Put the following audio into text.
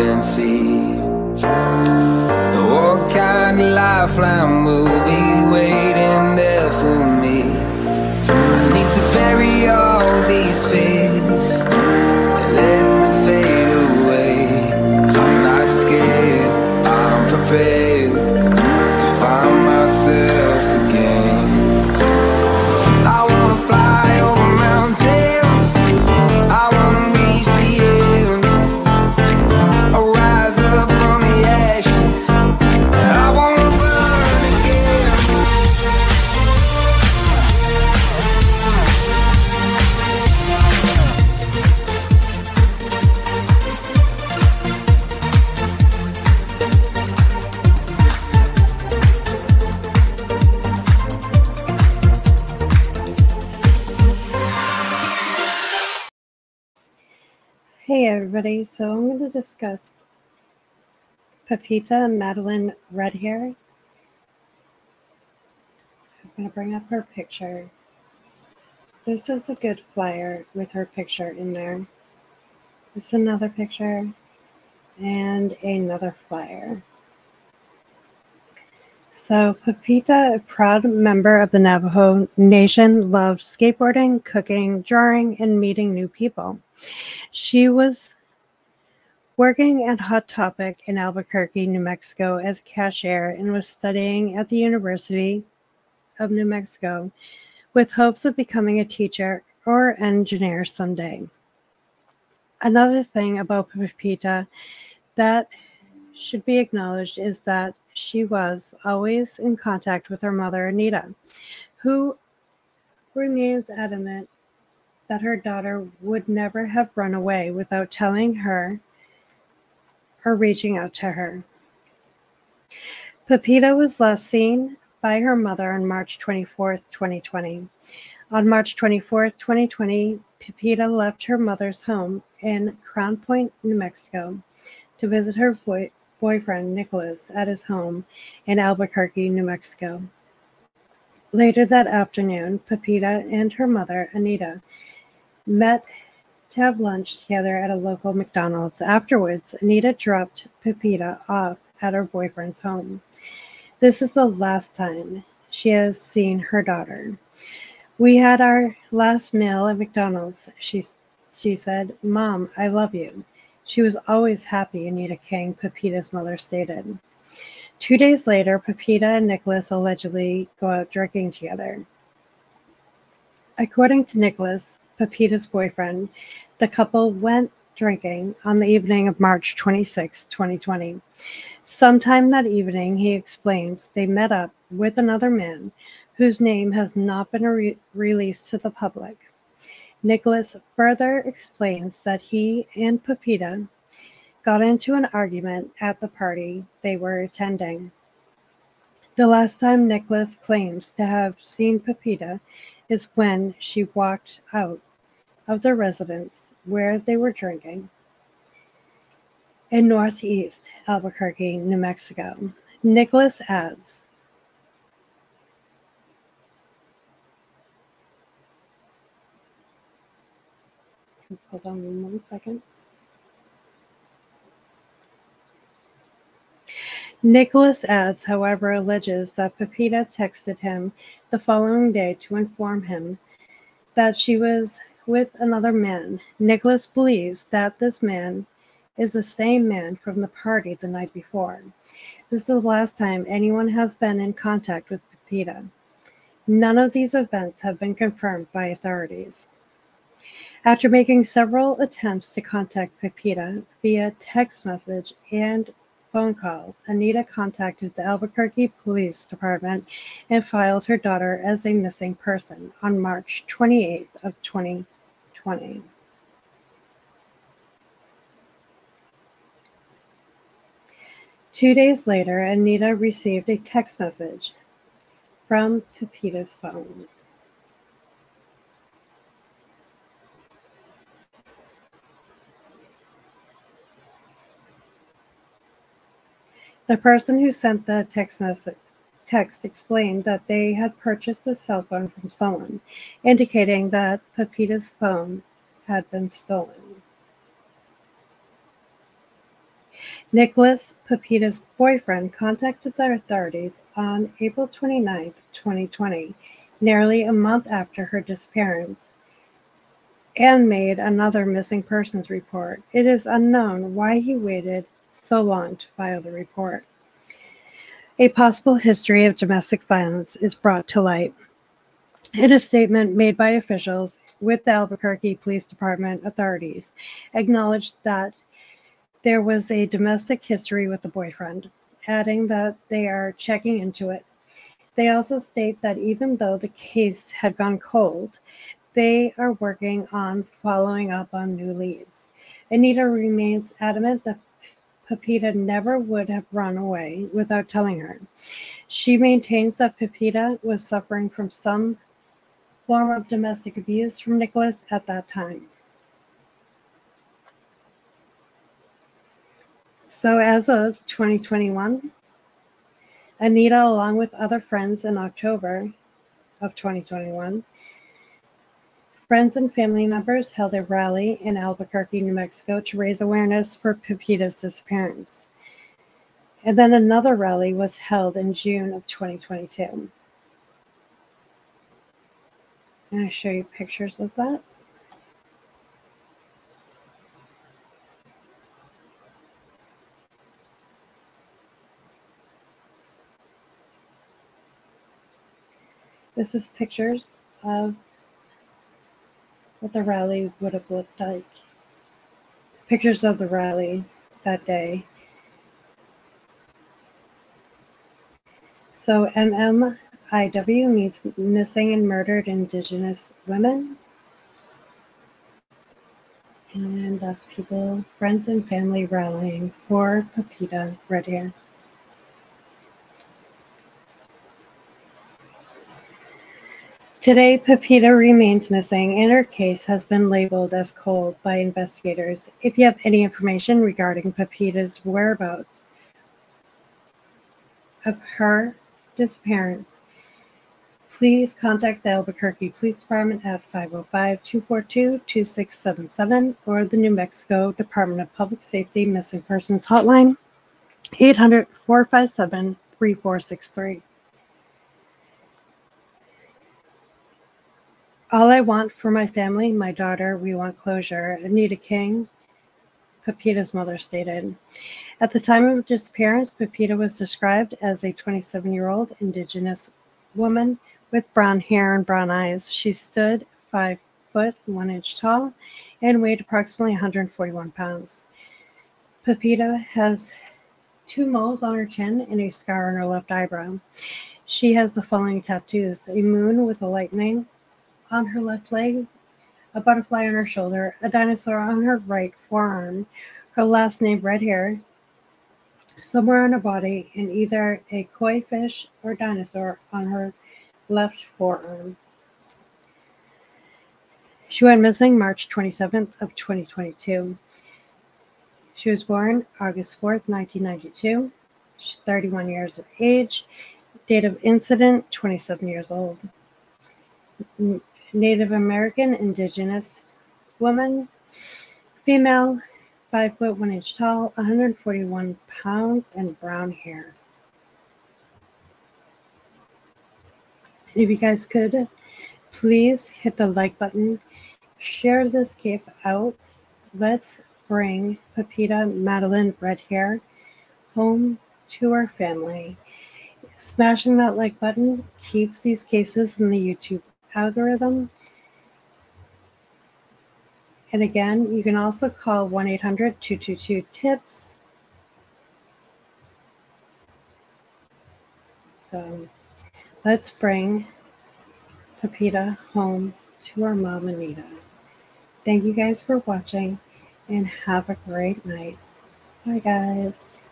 and see what kind of lifeline will be waiting there for me. I need to bury all these fears Hey everybody, so I'm going to discuss Pepita Madalyn Redhair. I'm going to bring up her picture. This is a good flyer with her picture in there. This is another picture and another flyer. So, Pepita, a proud member of the Navajo Nation, loved skateboarding, cooking, drawing, and meeting new people. She was working at Hot Topic in Albuquerque, New Mexico as a cashier and was studying at the University of New Mexico with hopes of becoming a teacher or engineer someday. Another thing about Pepita that should be acknowledged is that she was always in contact with her mother, Anita, who remains adamant that her daughter would never have run away without telling her or reaching out to her. Pepita was last seen by her mother on March 24, 2020. On March 24, 2020, Pepita left her mother's home in Crownpoint, New Mexico, to visit her boyfriend Nicholas at his home in Albuquerque, New Mexico. Later that afternoon, Pepita and her mother, Anita, met to have lunch together at a local McDonald's. Afterwards, Anita dropped Pepita off at her boyfriend's home. This is the last time she has seen her daughter. We had our last meal at McDonald's. She, she said, Mom, I love you. She was always happy, Anita King, Pepita's mother stated. Two days later, Pepita and Nicholas allegedly go out drinking together. According to Nicholas, Pepita's boyfriend, the couple went drinking on the evening of March 26, 2020. Sometime that evening, he explains they met up with another man whose name has not been re- released to the public. Nicholas further explains that he and Pepita got into an argument at the party they were attending. The last time Nicholas claims to have seen Pepita is when she walked out of the residence where they were drinking in northeast Albuquerque, New Mexico. Nicholas adds, Hold on one second. Nicholas adds, however, alleges that Pepita texted him the following day to inform him that she was with another man. Nicholas believes that this man is the same man from the party the night before. This is the last time anyone has been in contact with Pepita. None of these events have been confirmed by authorities. After making several attempts to contact Pepita via text message and phone call, Anita contacted the Albuquerque Police Department and filed her daughter as a missing person on March 28th of 2020. Two days later, Anita received a text message from Pepita's phone. The person who sent the text message text explained that they had purchased a cell phone from someone, indicating that Pepita's phone had been stolen. Nicholas Pepita's boyfriend contacted the authorities on April 29, 2020, nearly a month after her disappearance, and made another missing persons report. It is unknown why he waited so long to file the report. A possible history of domestic violence is brought to light. In a statement made by officials with the Albuquerque Police Department authorities, acknowledged that there was a domestic history with the boyfriend, adding that they are checking into it. They also state that even though the case had gone cold, they are working on following up on new leads. Anita remains adamant that Pepita never would have run away without telling her. She maintains that Pepita was suffering from some form of domestic abuse from Nicholas at that time. So, as of 2021, Anita, along with other friends in October of 2021, friends and family members held a rally in Albuquerque, New Mexico to raise awareness for Pepita's disappearance. And then another rally was held in June of 2022. I'm going to show you pictures of that. This is pictures of what the rally would have looked like. Pictures of the rally that day. So MMIW means Missing and Murdered Indigenous Women. And that's people, friends and family rallying for Pepita right here. Today, Pepita remains missing and her case has been labeled as cold by investigators. If you have any information regarding Pepita's whereabouts of her disappearance, please contact the Albuquerque Police Department at 505 242 2677 or the New Mexico Department of Public Safety Missing Persons Hotline 800 457 3463. All I want for my family, my daughter, we want closure. Anita King, Pepita's mother stated. At the time of disappearance, Pepita was described as a 27 year old Indigenous woman with brown hair and brown eyes. She stood five foot one inch tall and weighed approximately 141 pounds. Pepita has two moles on her chin and a scar on her left eyebrow. She has the following tattoos a moon with a lightning on her left leg, a butterfly on her shoulder, a dinosaur on her right forearm, her last name Redhair, somewhere on her body, and either a koi fish or dinosaur on her left forearm. She went missing March 27th of 2022. She was born August 4th, 1992. She's 31 years of age. Date of incident, 27 years old. Native American, Indigenous woman, female, 5 foot 1 inch tall, 141 pounds, and brown hair. If you guys could, please hit the like button, share this case out. Let's bring Pepita Madalyn Red Hair home to our family. Smashing that like button keeps these cases in the YouTube algorithm. And again, you can also call 1 800 222 TIPS. So let's bring Pepita home to our mom, Anita. Thank you guys for watching and have a great night. Bye, guys.